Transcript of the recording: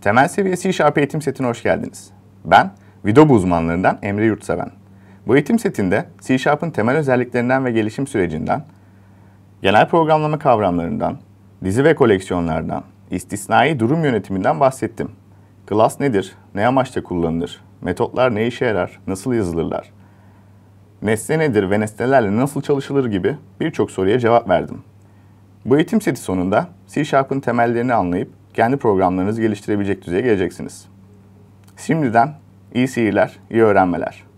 Temel seviye C eğitim setine hoş geldiniz. Ben, Vidobu uzmanlarından Emre Yurtseven. Bu eğitim setinde C temel özelliklerinden ve gelişim sürecinden, genel programlama kavramlarından, dizi ve koleksiyonlardan, istisnai durum yönetiminden bahsettim. Class nedir? Ne amaçla kullanılır? Metotlar ne işe yarar? Nasıl yazılırlar? Nesne nedir ve nesnelerle nasıl çalışılır gibi birçok soruya cevap verdim. Bu eğitim seti sonunda C Sharp'ın temellerini anlayıp kendi programlarınızı geliştirebilecek düzeye geleceksiniz. Şimdiden iyi seyirler, iyi öğrenmeler.